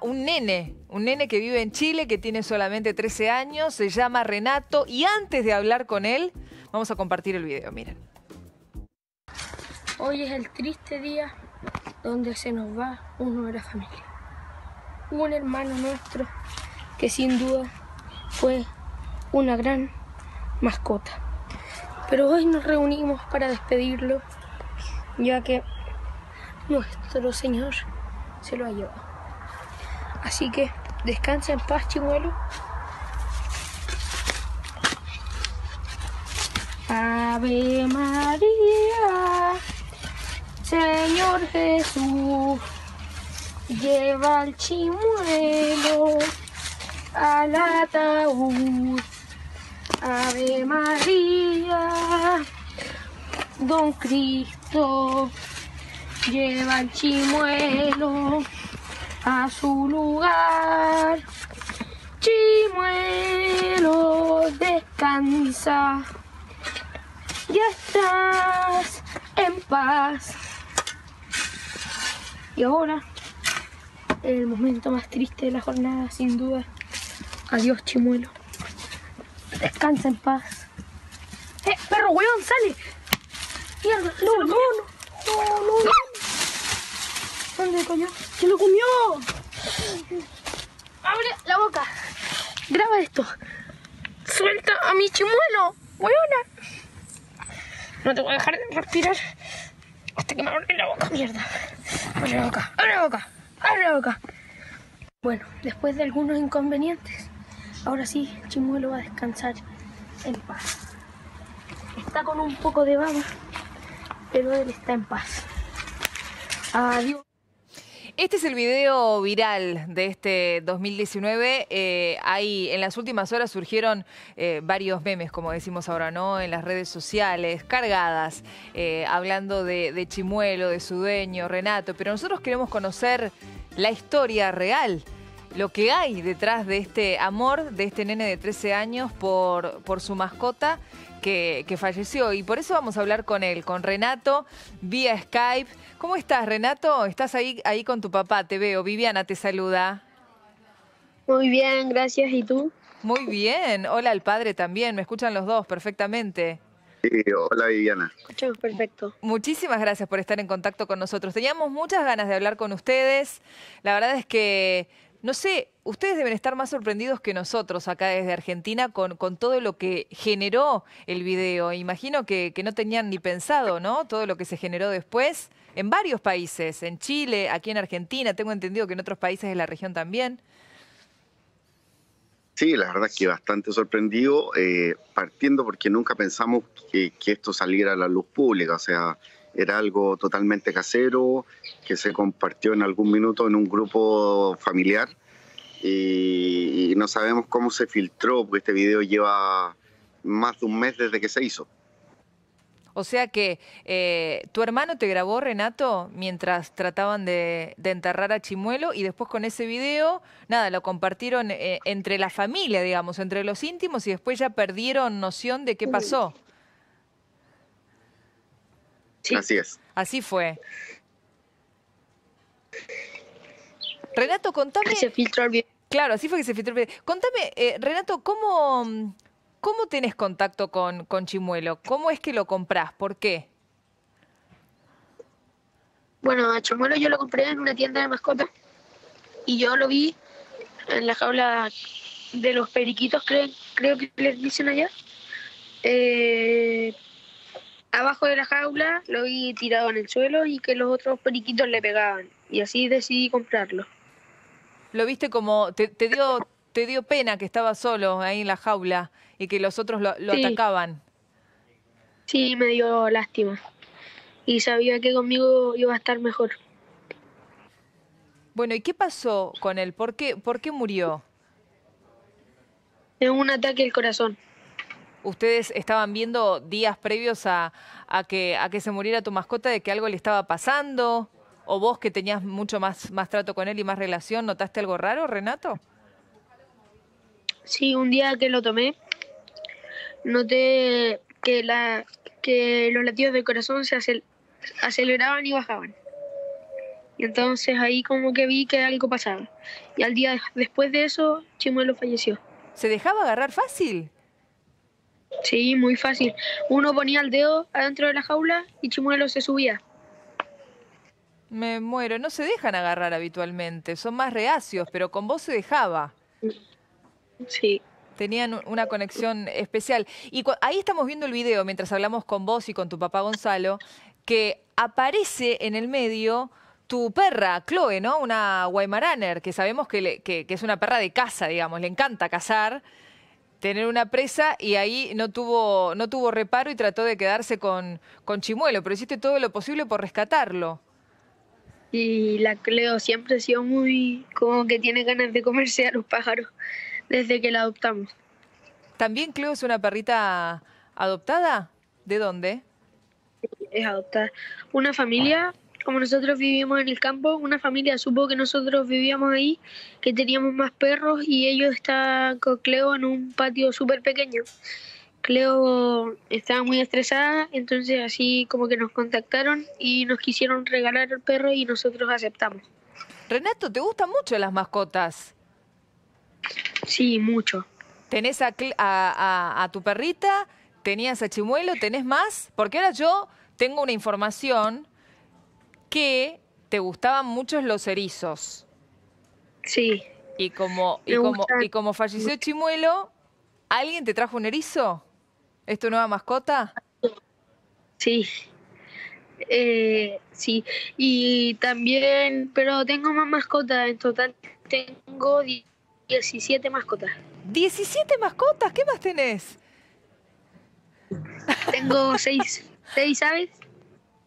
Un nene, un nene que vive en Chile, que tiene solamente 13 años, se llama Renato y antes de hablar con él, vamos a compartir el video, miren. Hoy es el triste día donde se nos va uno de la familia. Un hermano nuestro que sin duda fue una gran mascota. Pero hoy nos reunimos para despedirlo, ya que nuestro Señor se lo ha llevado. Así que descansa en paz, chimuelo. Ave María, Señor Jesús, lleva al chimuelo al ataúd. Ave María, Don Cristo, lleva al chimuelo a su lugar. Chimuelo, descansa, ya estás en paz. Y ahora, el momento más triste de la jornada, sin duda. Adiós, chimuelo. Descansa en paz. ¡Eh, perro, weón, sale! Mierda, no, no, no, no, no, no. ¿Dónde coño? ¡Se lo comió! Abre la boca. Graba esto. Suelta a mi chimuelo, weona. No te voy a dejar respirar hasta que me abra la boca, mierda. Abre la boca, abre la boca, abre la boca. Bueno, después de algunos inconvenientes, ahora sí, Chimuelo va a descansar en paz. Está con un poco de baba, pero él está en paz. Adiós. Este es el video viral de este 2019. Eh, en las últimas horas surgieron eh, varios memes, como decimos ahora, ¿no? En las redes sociales, cargadas, eh, hablando de, de Chimuelo, de su dueño, Renato. Pero nosotros queremos conocer la historia real lo que hay detrás de este amor de este nene de 13 años por, por su mascota que, que falleció. Y por eso vamos a hablar con él, con Renato, vía Skype. ¿Cómo estás, Renato? Estás ahí, ahí con tu papá, te veo. Viviana te saluda. Muy bien, gracias. ¿Y tú? Muy bien. Hola al padre también. Me escuchan los dos perfectamente. Sí, hola Viviana. Escuchamos perfecto. Muchísimas gracias por estar en contacto con nosotros. Teníamos muchas ganas de hablar con ustedes. La verdad es que no sé, ustedes deben estar más sorprendidos que nosotros acá desde Argentina con, todo lo que generó el video. Imagino que, que, no tenían ni pensado, ¿no? Todo lo que se generó después en varios países, en Chile, aquí en Argentina, tengo entendido que en otros países de la región también. Sí, la verdad es que bastante sorprendido, eh, partiendo porque nunca pensamos que, que esto saliera a la luz pública, o sea, era algo totalmente casero que se compartió en algún minuto en un grupo familiar y, y, no sabemos cómo se filtró, porque este video lleva más de un mes desde que se hizo. O sea que eh, tu hermano te grabó, Renato, mientras trataban de, de, enterrar a Chimuelo y después con ese video, nada, lo compartieron eh, entre la familia, digamos, entre los íntimos y después ya perdieron noción de qué pasó. Sí. Así es. Así fue. Renato, contame. Se filtró el video. Claro, así fue que se filtró el video. Contame, eh, Renato, ¿cómo, ¿cómo tenés contacto con, con Chimuelo? ¿Cómo es que lo comprás? ¿Por qué? Bueno, a Chimuelo yo lo compré en una tienda de mascotas y yo lo vi en la jaula de los periquitos, creo, creo que les dicen allá. Eh, abajo de la jaula lo vi tirado en el suelo y que los otros periquitos le pegaban. Y así decidí comprarlo. Lo viste como, te, te dio, te dio pena que estaba solo ahí en la jaula y que los otros lo, lo Sí. atacaban. Sí, me dio lástima. Y sabía que conmigo iba a estar mejor. Bueno, ¿y qué pasó con él? ¿Por qué, por qué murió? Es un ataque al corazón. ¿Ustedes estaban viendo días previos a, a, que, a que se muriera tu mascota de que algo le estaba pasando? ¿O vos que tenías mucho más, más trato con él y más relación, notaste algo raro, Renato? Sí, un día que lo tomé, noté que, la, que los latidos del corazón se acel- aceleraban y bajaban. Y entonces ahí como que vi que algo pasaba. Y al día después de eso, Chimuelo falleció. ¿Se dejaba agarrar fácil? Sí, muy fácil. Uno ponía el dedo adentro de la jaula y Chimuelo se subía. Me muero, no se dejan agarrar habitualmente, son más reacios, pero con vos se dejaba. Sí. Tenían una conexión especial. Y ahí estamos viendo el video, mientras hablamos con vos y con tu papá Gonzalo, que aparece en el medio tu perra, Chloe, ¿no? Una Weimaraner, que sabemos que, que, es una perra de caza, digamos, le encanta cazar, tener una presa y ahí no tuvo, no tuvo reparo y trató de quedarse con, con Chimuelo, pero hiciste todo lo posible por rescatarlo. Y la Cleo siempre ha sido muy como que tiene ganas de comerse a los pájaros desde que la adoptamos. ¿También Cleo es una perrita adoptada? ¿De dónde? Es adoptada. Una familia, como nosotros vivimos en el campo, una familia supo que nosotros vivíamos ahí, que teníamos más perros y ellos estaban con Cleo en un patio súper pequeño. Cleo estaba muy estresada, entonces así como que nos contactaron y nos quisieron regalar el perro y nosotros aceptamos. Renato, ¿te gustan mucho las mascotas? Sí, mucho. ¿Tenés a, a, tu perrita? ¿Tenías a Chimuelo? ¿Tenés más? Porque ahora yo tengo una información que te gustaban mucho los erizos. Sí. Y como, y como, y como falleció Chimuelo, ¿alguien te trajo un erizo? ¿Es tu nueva mascota? Sí. Eh, sí. Y también, pero tengo más mascotas. En total tengo 17 mascotas. ¿17 mascotas? ¿Qué más tenés? Tengo 6 seis aves.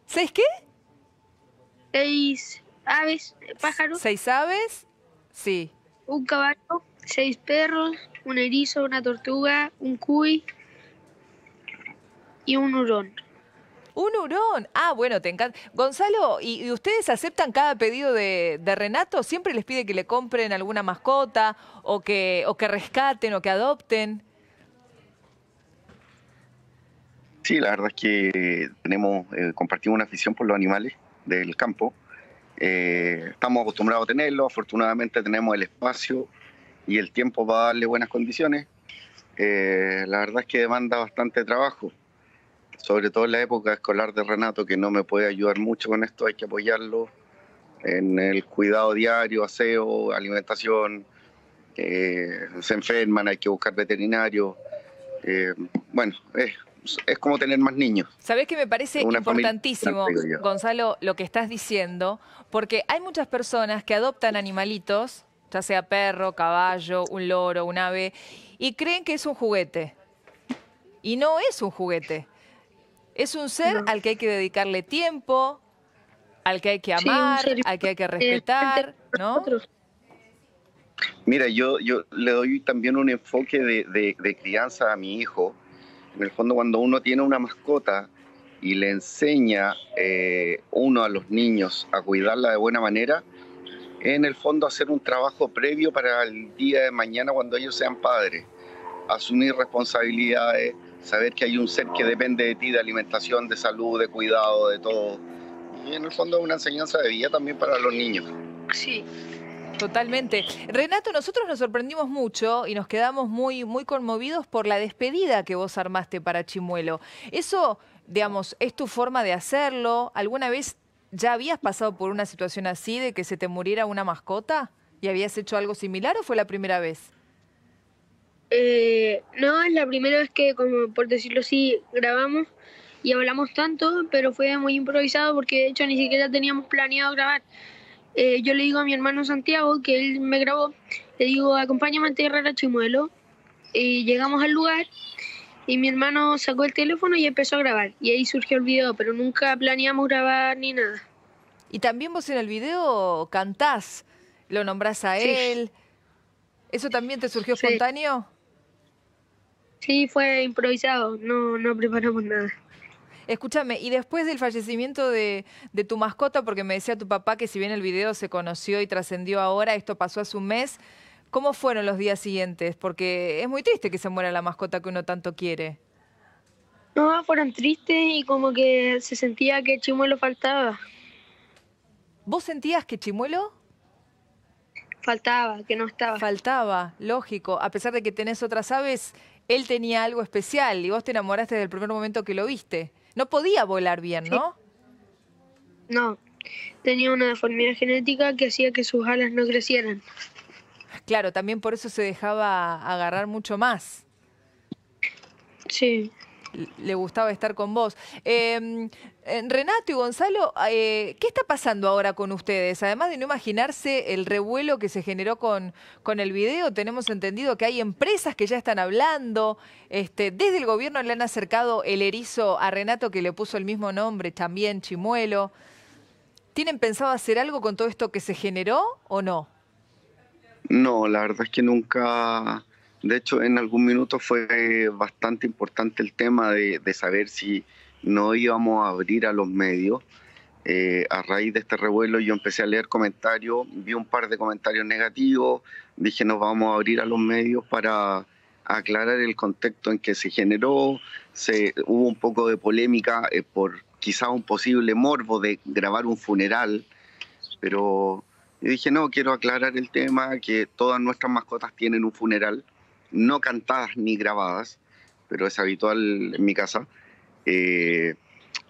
¿Seis qué? Seis aves, pájaros. ¿Seis aves? Sí. Un caballo, seis perros, un erizo, una tortuga, un cuy, y un hurón. Un hurón. Ah, bueno, te encanta. Gonzalo, ¿y, ustedes aceptan cada pedido de, Renato? ¿Siempre les pide que le compren alguna mascota o que, o que rescaten o que adopten? Sí, la verdad es que tenemos, eh, compartimos una afición por los animales del campo. Eh, estamos acostumbrados a tenerlo, afortunadamente tenemos el espacio y el tiempo para darle buenas condiciones. Eh, la verdad es que demanda bastante trabajo sobre todo en la época escolar de Renato, que no me puede ayudar mucho con esto, hay que apoyarlo en el cuidado diario, aseo, alimentación, eh, se enferman, hay que buscar veterinario. Bueno, es, es, como tener más niños. Sabés que me parece importantísimo, Gonzalo, lo que estás diciendo, porque hay muchas personas que adoptan animalitos, ya sea perro, caballo, un loro, un ave, y creen que es un juguete. Y no es un juguete. Es un ser al que hay que dedicarle tiempo, al que hay que amar, al que hay que respetar, ¿no? Mira, yo, yo le doy también un enfoque de, crianza a mi hijo. En el fondo, cuando uno tiene una mascota y le enseña eh, uno a los niños a cuidarla de buena manera, en el fondo hacer un trabajo previo para el día de mañana cuando ellos sean padres, asumir responsabilidades, saber que hay un ser que depende de ti, de alimentación, de salud, de cuidado, de todo. Y en el fondo es una enseñanza de vida también para los niños. Sí. Totalmente. Renato, nosotros nos sorprendimos mucho y nos quedamos muy, muy conmovidos por la despedida que vos armaste para Chimuelo. Eso, digamos, es tu forma de hacerlo. ¿Alguna vez ya habías pasado por una situación así de que se te muriera una mascota? ¿Y habías hecho algo similar o fue la primera vez? Eh, no, es la primera vez que, como por decirlo así, grabamos y hablamos tanto, pero fue muy improvisado porque de hecho ni siquiera teníamos planeado grabar. Eh, yo le digo a mi hermano Santiago, que él me grabó, le digo, acompáñame a enterrar a Chimuelo. Y llegamos al lugar y mi hermano sacó el teléfono y empezó a grabar. Y ahí surgió el video, pero nunca planeamos grabar ni nada. Y también vos en el video cantás, lo nombrás a él. ¿Eso también te surgió espontáneo? Sí, fue improvisado, no, no preparamos nada. Escúchame, y después del fallecimiento de, de, tu mascota, porque me decía tu papá que si bien el video se conoció y trascendió ahora, esto pasó hace un mes, ¿cómo fueron los días siguientes? Porque es muy triste que se muera la mascota que uno tanto quiere. No, fueron tristes y como que se sentía que Chimuelo faltaba. ¿Vos sentías que Chimuelo Faltaba, que no estaba. faltaba? Lógico, a pesar de que tenés otras aves, él tenía algo especial y vos te enamoraste desde el primer momento que lo viste. No podía volar bien, ¿no? No, tenía una deformidad genética que hacía que sus alas no crecieran. Claro, también por eso se dejaba agarrar mucho más. Sí. Le gustaba estar con vos. Eh, Renato y Gonzalo, eh, ¿qué está pasando ahora con ustedes? Además de no imaginarse el revuelo que se generó con, con el video, tenemos entendido que hay empresas que ya están hablando. Este, desde el gobierno le han acercado el erizo a Renato, que le puso el mismo nombre, también Chimuelo. ¿Tienen pensado hacer algo con todo esto que se generó o no? No, la verdad es que nunca, de hecho en algún minuto fue bastante importante el tema de, de saber si no íbamos a abrir a los medios. Eh, a raíz de este revuelo yo empecé a leer comentarios, vi un par de comentarios negativos, dije nos vamos a abrir a los medios para aclarar el contexto en que se generó, se, hubo un poco de polémica eh, por quizá un posible morbo de grabar un funeral, pero yo dije, no, quiero aclarar el tema, que todas nuestras mascotas tienen un funeral, no cantadas ni grabadas, pero es habitual en mi casa. Eh,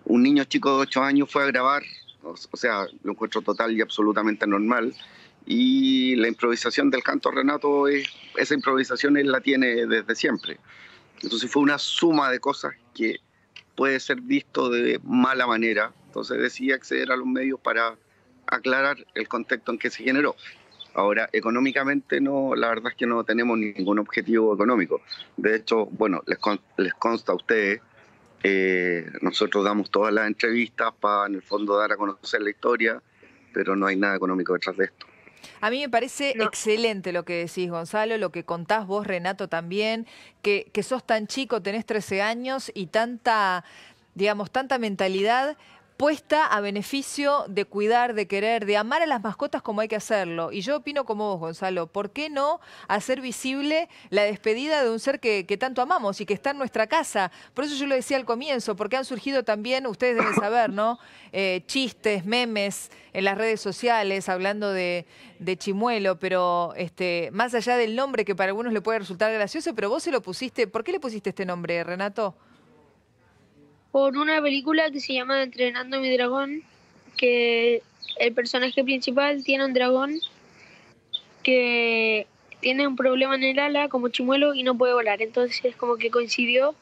un niño chico de 8 años fue a grabar, o, o sea, lo encuentro total y absolutamente normal. Y la improvisación del canto Renato, es, esa improvisación él la tiene desde siempre. Entonces fue una suma de cosas que puede ser visto de mala manera. Entonces decidí acceder a los medios para aclarar el contexto en que se generó. Ahora, económicamente no, la verdad es que no tenemos ningún objetivo económico. De hecho, bueno, les, les consta a ustedes, eh, nosotros damos todas las entrevistas para en el fondo dar a conocer la historia, pero no hay nada económico detrás de esto. A mí me parece No. excelente lo que decís, Gonzalo, lo que contás vos, Renato, también, que, que sos tan chico, tenés 13 años y tanta, digamos, tanta mentalidad puesta a beneficio de cuidar, de querer, de amar a las mascotas como hay que hacerlo. Y yo opino como vos, Gonzalo, ¿por qué no hacer visible la despedida de un ser que, tanto amamos y que está en nuestra casa? Por eso yo lo decía al comienzo, porque han surgido también, ustedes deben saber, ¿no? Eh, chistes, memes en las redes sociales hablando de, de Chimuelo, pero este, más allá del nombre que para algunos le puede resultar gracioso, pero vos se lo pusiste, ¿por qué le pusiste este nombre, Renato? Por una película que se llama Entrenando mi dragón, que el personaje principal tiene un dragón que tiene un problema en el ala como chimuelo y no puede volar. Entonces es como que coincidió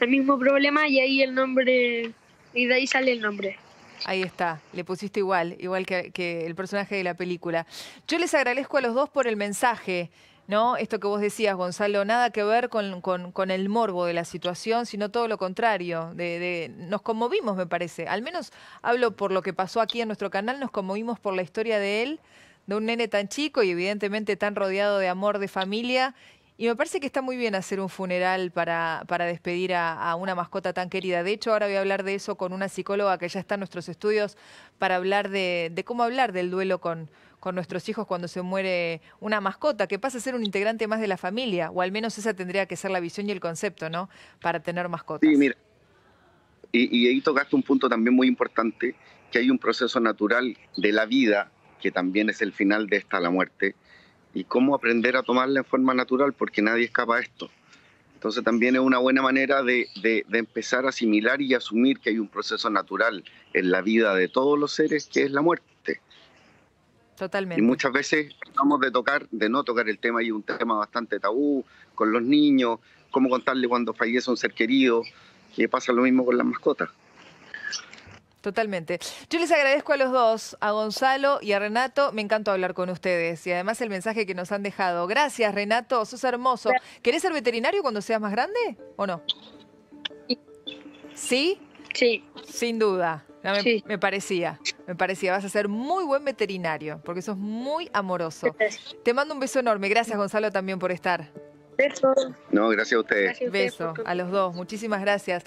el mismo problema y ahí el nombre, y de ahí sale el nombre. Ahí está, le pusiste igual, igual que, que el personaje de la película. Yo les agradezco a los dos por el mensaje, ¿no? Esto que vos decías, Gonzalo, nada que ver con, con- con el morbo de la situación, sino todo lo contrario. De, de- nos conmovimos, me parece. Al menos hablo por lo que pasó aquí en nuestro canal, nos conmovimos por la historia de él, de un nene tan chico y evidentemente tan rodeado de amor de familia. Y me parece que está muy bien hacer un funeral para, para despedir a, una mascota tan querida. De hecho, ahora voy a hablar de eso con una psicóloga que ya está en nuestros estudios para hablar de, de cómo hablar del duelo con, con nuestros hijos cuando se muere una mascota, que pasa a ser un integrante más de la familia, o al menos esa tendría que ser la visión y el concepto, ¿no? Para tener mascotas. Sí, mira. Y, y ahí tocaste un punto también muy importante, que hay un proceso natural de la vida, que también es el final de esta, la muerte, y cómo aprender a tomarla en forma natural, porque nadie escapa a esto. Entonces también es una buena manera de, empezar a asimilar y asumir que hay un proceso natural en la vida de todos los seres, que es la muerte. Totalmente. Y muchas veces tratamos de tocar, de no tocar el tema, y un tema bastante tabú con los niños, cómo contarle cuando fallece un ser querido, que pasa lo mismo con las mascotas. Totalmente. Yo les agradezco a los dos, a Gonzalo y a Renato. Me encantó hablar con ustedes y además el mensaje que nos han dejado. Gracias, Renato. Sos hermoso. ¿Querés ser veterinario cuando seas más grande o no? ¿Sí? Sí, Sin duda. Me, Sí. me parecía. Me parecía. Vas a ser muy buen veterinario porque sos muy amoroso. Te mando un beso enorme. Gracias, Gonzalo, también por estar. Beso. No, gracias a ustedes. Gracias a ustedes Beso por- a los dos. Muchísimas gracias.